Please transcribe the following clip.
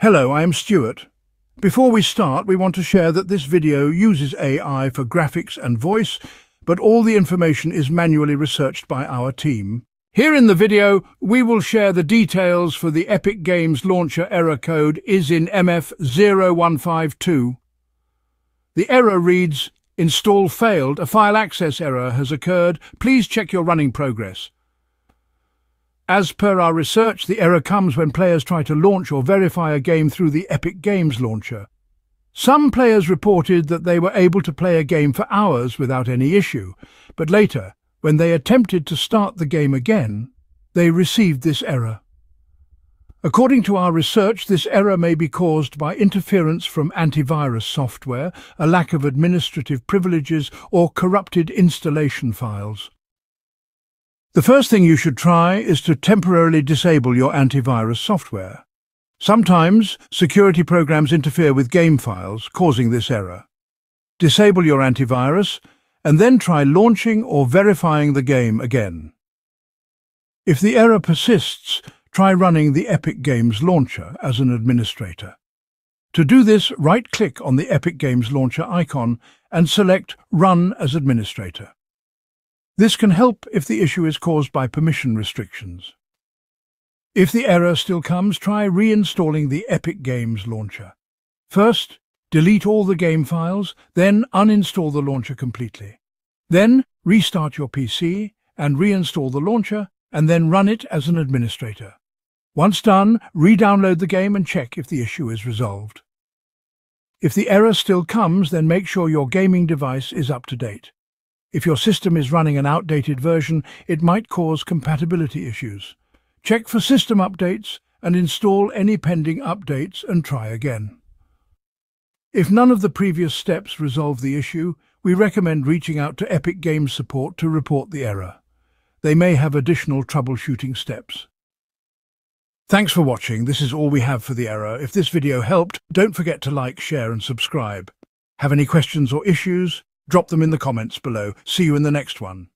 Hello, I am Stuart. Before we start, we want to share that this video uses AI for graphics and voice, but all the information is manually researched by our team. Here in the video, we will share the details for the Epic Games launcher error code is in MF0152. The error reads, Install failed, a file access error has occurred, please check your running progress. As per our research, the error comes when players try to launch or verify a game through the Epic Games launcher. Some players reported that they were able to play a game for hours without any issue, but later, when they attempted to start the game again, they received this error. According to our research, this error may be caused by interference from antivirus software, a lack of administrative privileges, or corrupted installation files. The first thing you should try is to temporarily disable your antivirus software. Sometimes security programs interfere with game files, causing this error. Disable your antivirus and then try launching or verifying the game again. If the error persists, try running the Epic Games launcher as an administrator. To do this, right-click on the Epic Games launcher icon and select Run as Administrator. This can help if the issue is caused by permission restrictions. If the error still comes, try reinstalling the Epic Games launcher. First, delete all the game files, then uninstall the launcher completely. Then, restart your PC and reinstall the launcher, and then run it as an administrator. Once done, re-download the game and check if the issue is resolved. If the error still comes, then make sure your gaming device is up to date. If your system is running an outdated version, it might cause compatibility issues. Check for system updates and install any pending updates and try again. If none of the previous steps resolve the issue, we recommend reaching out to Epic Games Support to report the error. They may have additional troubleshooting steps. Thanks for watching. This is all we have for the error. If this video helped, don't forget to like, share and subscribe. Have any questions or issues? Drop them in the comments below. See you in the next one.